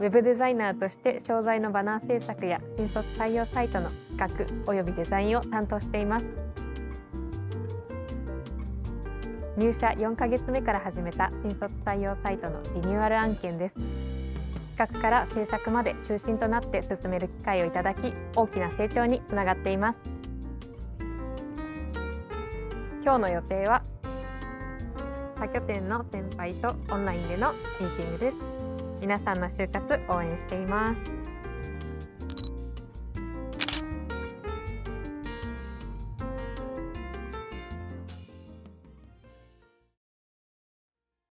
ウェブデザイナーとして商材のバナー制作や新卒採用サイトの企画およびデザインを担当しています。入社4ヶ月目から始めた新卒採用サイトのリニューアル案件です。企画から制作まで中心となって進める機会をいただき大きな成長につながっています。今日の予定は他拠点の先輩とオンラインでのミーティングです。皆さんの就活応援しています。